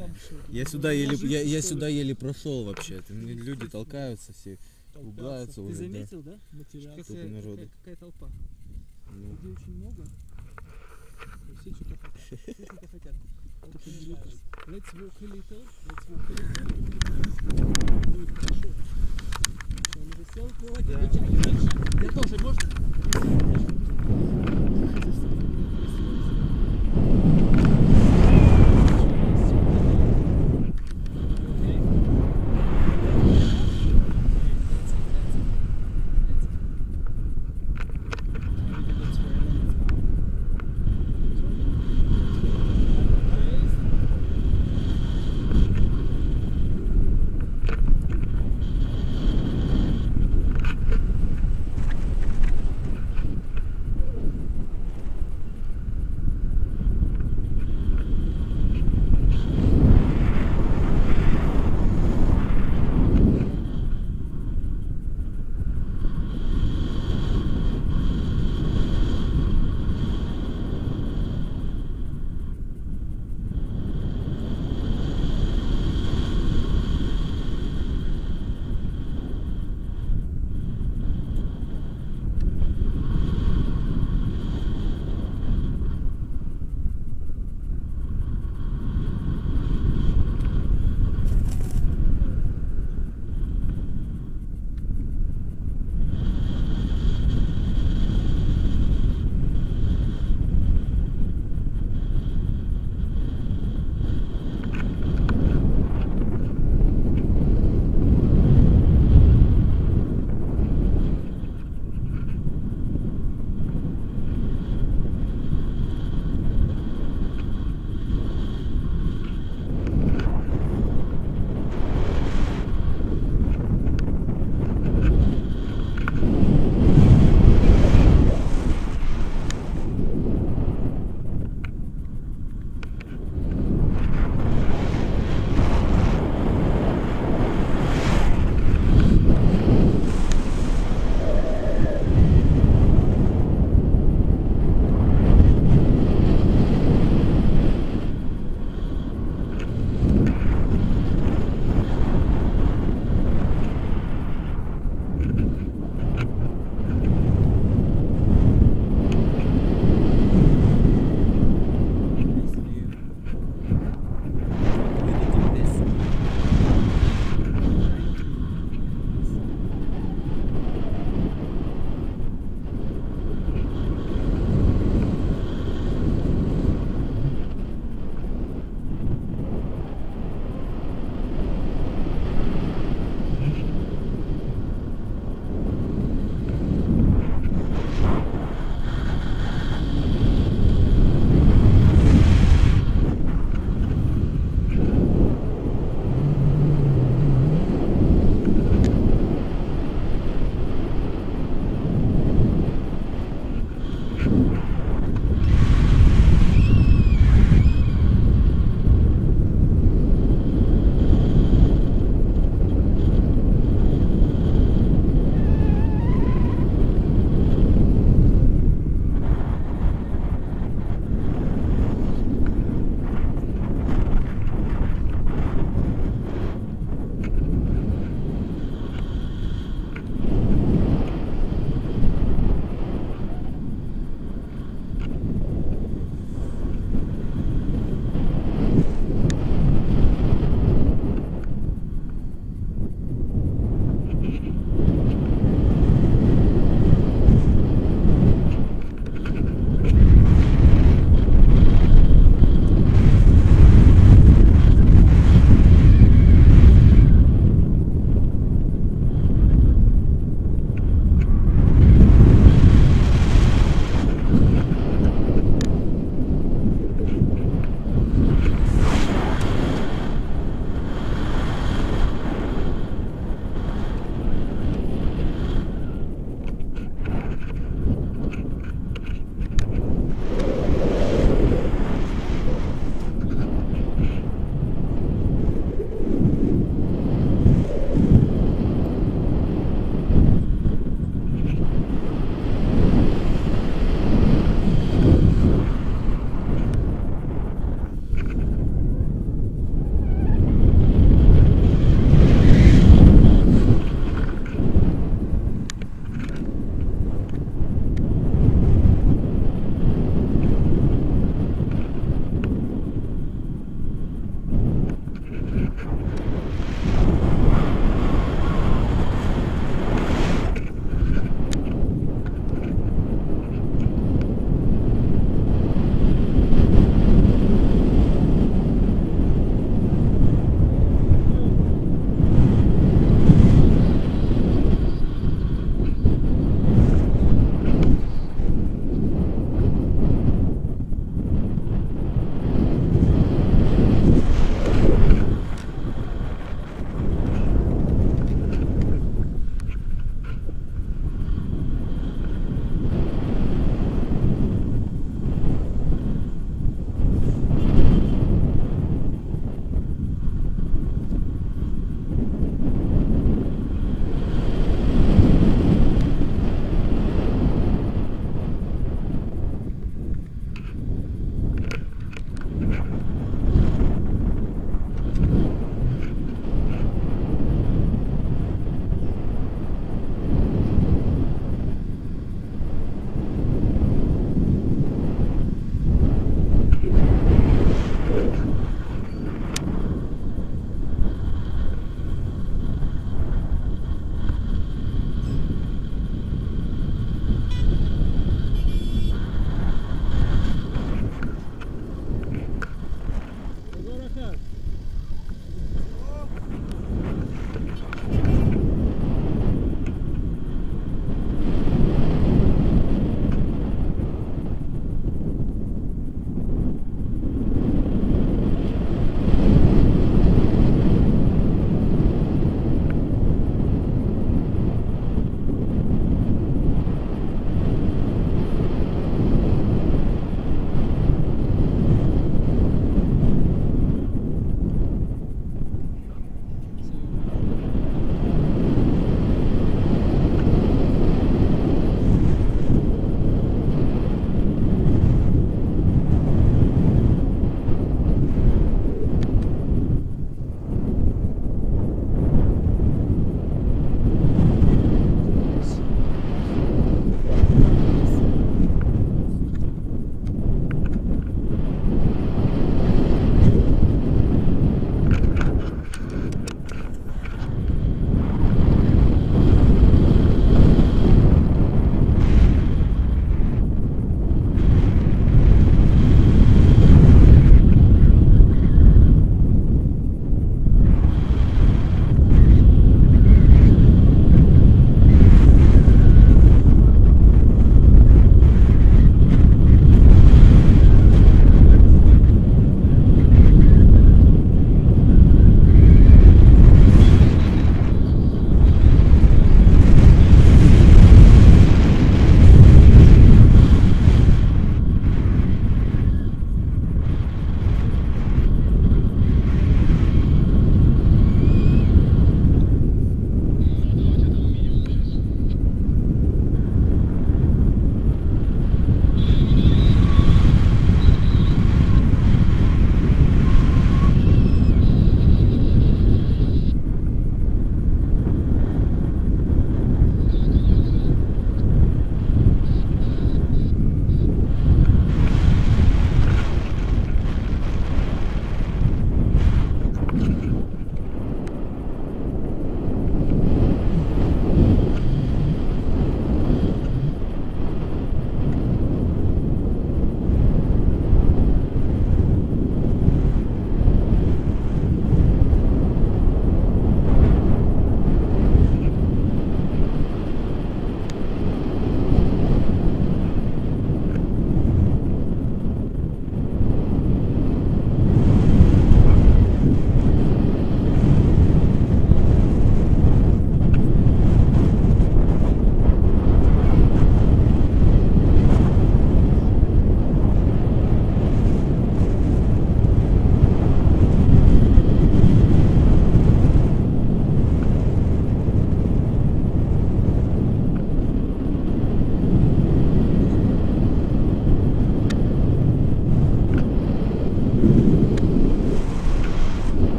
сам. Я сюда еле, я, я сюда еле прошел вообще. Это мне люди толкаются все. Толкаться. ругаются Ты уже, да. заметил, да? Материал. Сколько Какая, народу. какая, толпа. Ну, Людей очень много. Все что-то хотят. Let's walk a little. Let's walk a little. Будет хорошо. Он уже сел, Давайте дальше. Я тоже, можно?